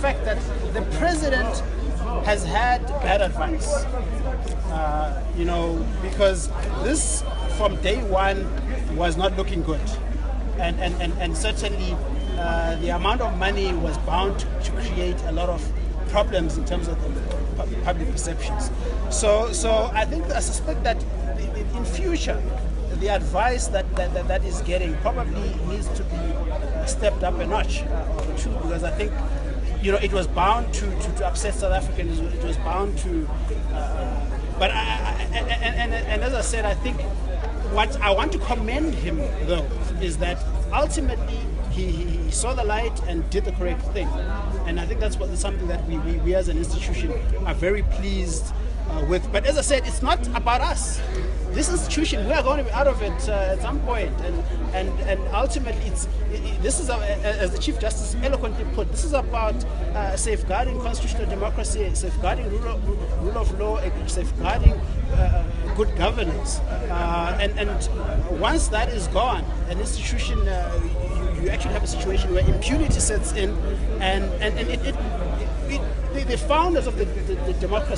fact that the president has had bad advice. Uh, you know, because this from day one was not looking good. And, and, and, and certainly uh, the amount of money was bound to, create a lot of problems in terms of public perceptions. So, so I think I suspect that in future, the advice that, that, that, that is getting probably needs to be stepped up a notch uh, or two because I think you know it was bound to, to, to upset South Africans. It was bound to, uh, but I, I, and, and, and as I said, I think what I want to commend him though is that ultimately he, he, saw the light and did the correct thing. And I think that's what something that we, we, we as an institution are very pleased uh, with. But as I said, it's not about us. This institution, we are going to be out of it uh, at some point, and and and ultimately, it's it, this is as the Chief Justice eloquently put, this is about uh, safeguarding constitutional democracy, safeguarding rule of, rule of law, safeguarding uh, good governance, uh, and and once that is gone, an institution uh, you, you, actually have a situation where impunity sets in, and and, and it, it, it the, the founders of the, the, the democracy